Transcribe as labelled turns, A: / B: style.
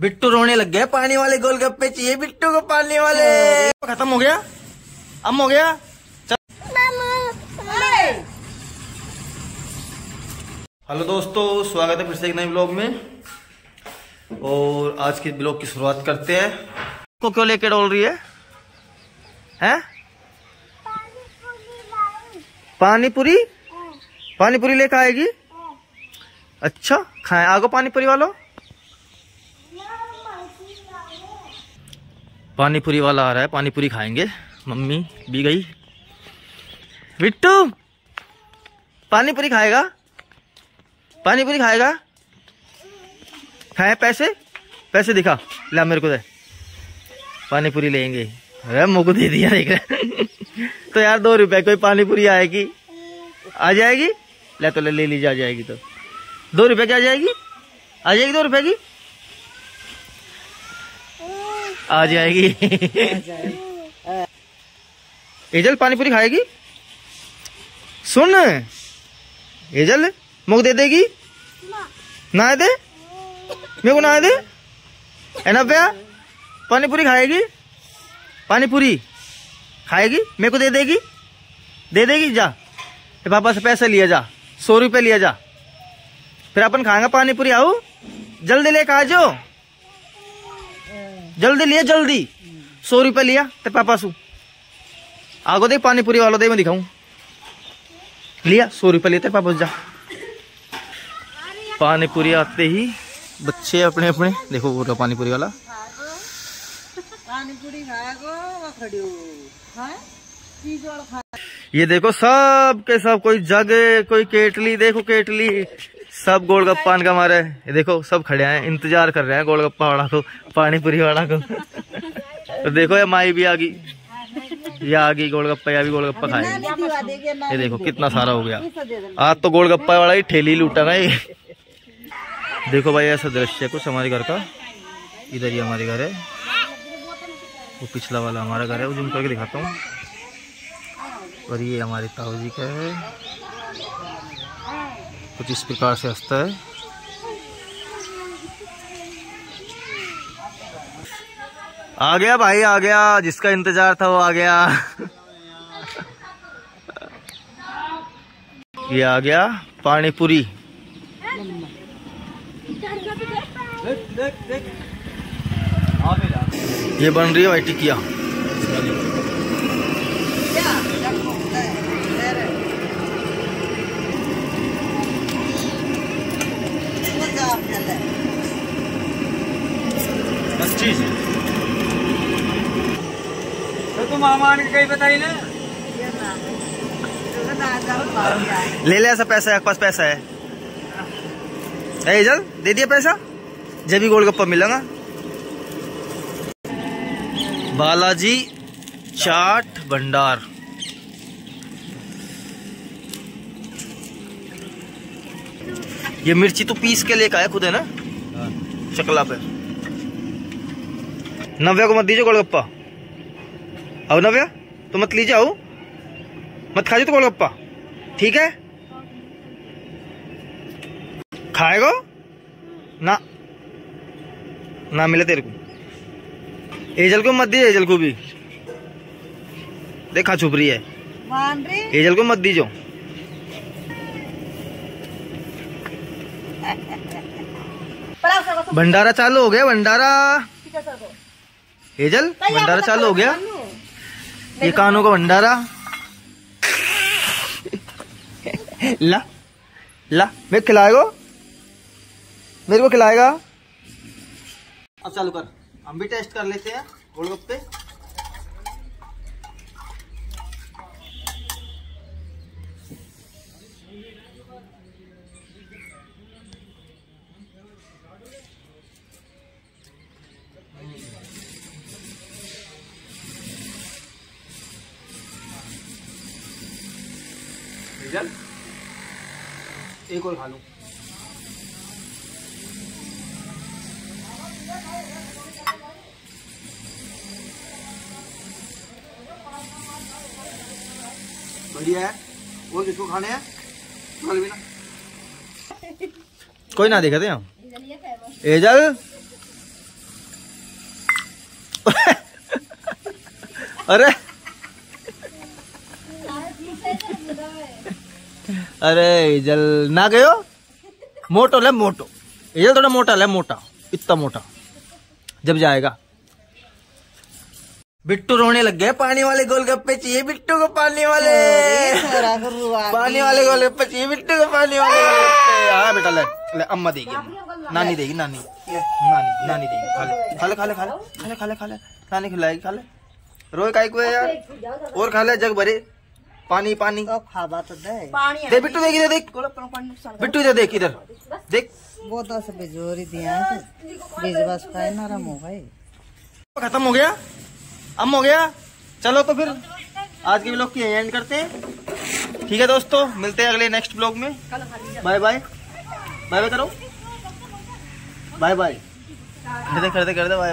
A: बिट्टू रोने लग गया पानी वाले गोलगप्पे चाहिए बिट्टू को पानी वाले। खत्म हो गया? अब हो गया? हेलो दोस्तों स्वागत है फिर से एक नए ब्लॉग में। और आज के ब्लॉग की शुरुआत करते हैं। को क्यों लेके डोल रही है? हैं? पानी पूरी पानी पूरी लेकर आएगी अच्छा खाए। आगो पानी पूरी वालों। पानी पूरी वाला आ रहा है पानी पूरी खाएँगे। मम्मी भी गई। बिट्टू पानी पूरी खाएगा? पानी पूरी खाएगा? खाए पैसे? पैसे दिखा। ला मेरे को दे। पानी पूरी लेंगे। अरे मुझको दे दिया देख रहे तो यार दो रुपए, कोई पानी पूरी आएगी? आ जाएगी? ले तो ले ले लीजिए, आ जाएगी तो। दो रुपए की आ जाएगी? आ जाएगी दो रुपए की? आ जाएगी। एजल पानी पूरी खाएगी? सुन। एजल मुख दे देगी? ना। दे। मेरे को ना दे। है ना भैया पानी पूरी खाएगी? पानी पूरी खाएगी? मेरे को दे देगी? दे देगी? जा। पापा से पैसे लिया जा। सौ रुपये लिया जा। फिर अपन खाएँगे पानी पूरी आओ। जल्दी लेकर आ जाओ। जल्दी लिया जल्दी। सौ रुपये लिया तेरे पापा सु। आगो दे पानी पूरी वालों दे मैं दिखाऊँ। लिया सौ रुपये लिया तेरे पापा जा। पानी पूरी आते ही बच्चे अपने अपने। देखो वो पानी पूरी वाला
B: पानी पूरी खड़ी
A: ये देखो सब के सब कोई जग कोई केटली देखो केटली। सब गोलगप्पा का मारे। ये देखो, सब खड़े हैं, इंतज़ार कर रहे हैं गोलगप्पा वाला को पानी पूरी वाला को। तो देखो, ये माई भी आ गई। ये आ गई गोलगप्पा, या भी गोलगप्पा खाएगी ये देखो, कितना सारा हो गया। आज तो गोलगप्पा वाला ही ठेली लूटा ना ये। देखो भाई, ऐसा दृश्य है कुछ हमारे घर का। इधर ही हमारे घर है। वो पिछला वाला हमारा घर है, वो जूम करके दिखाता हूँ। और ये हमारे ताऊ जी का है। कुछ इस प्रकार से हंसता है। आ गया भाई, आ गया। जिसका इंतज़ार था वो आ गया। ये आ गया पानी पूरी ये बन रही है भाई टिकिया।
C: अच्छी से तो तुम मामा ने कहीं बताई ना?
A: ले ले ऐसा पैसा है पास पैसा है। ए जल दे दिया पैसा। जब भी गोलगप्पा मिलेगा। बालाजी चाट भंडार। ये मिर्ची तो पीस के लेकर आया खुद है ना? चकला पे। नव्या को मत दीजिए गोलगप्पा। आओ नव्या तो मत लीजिए आओ। मत खाइए तो गोलगप्पा। ठीक है? खाएगा? ना। ना मिले तेरे को। एजल को मत दीजिए एजल को भी। देखा छुप रही है। एजल को मत दीजो। भंडारा चालू हो गया भंडारा। एजल भंडारा चालू हो गया। ये कानों का भंडारा। ला ला मेरे खिलाएगा? मेरे को खिलाएगा? अब चालू कर। हम भी टेस्ट कर लेते हैं गोलगप्पे। जल एक और खा लूँ। बढ़िया है। और किसको खाने हैं? भी ना कोई ना देखते हम। एजल? अरे! अरे जल ना गयो? मोटो ले मोटो। ये थोड़ा मोटा ले मोटा। इतना मोटा। जब जाएगा। बिट्टू रोने लग गए पानी वाले गोलगप्पे चाहिए बिट्टू को पानी वाले। पानी वाले गोलगप्पे चाहिए बिट्टू को पानी वाले गोलगप्पे। हाँ बेटा ले ले अम्मा देगी। अम्मा नानी देगी नानी। नानी नानी देगी। खा ले खा ले खा ले खा ले खा ले खा ले खा ले। नानी खिलाएगी खा ले। रोए काय को यार? और खा ले जग भरे। पानी पानी।
B: तो खाबा तो दे।
A: दे बिट्टू देगी दे देख। बिट्टू इधर देख इधर। देख।
B: वो तो सब जोरी दिया है तो बीज बस नरम हो गए
A: खत्म हो गया? अब हो गया? चलो तो फिर आज के ब्लॉग की एंड करते हैं। ठीक है दोस्तों मिलते हैं अगले नेक्स्ट ब्लॉग में। बाय बाय बाय बाय करो। बाय बाय कर दे कर दे बाय